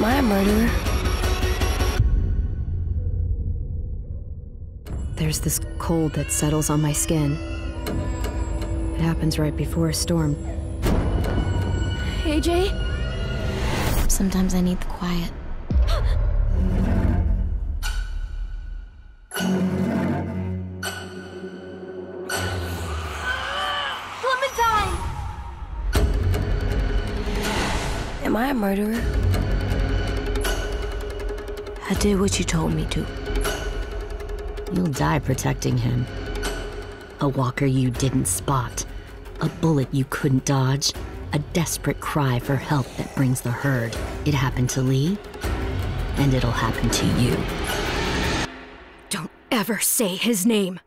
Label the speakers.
Speaker 1: Am I a murderer?
Speaker 2: There's this cold that settles on my skin. It happens right before a storm.
Speaker 1: AJ?
Speaker 3: Sometimes I need the quiet.
Speaker 1: Clementine! Am I a murderer?
Speaker 3: I did what you told me to.
Speaker 4: You'll die protecting him. A walker you didn't spot. A bullet you couldn't dodge. A desperate cry for help that brings the herd. It happened to Lee, and it'll happen to you.
Speaker 2: Don't ever say his name.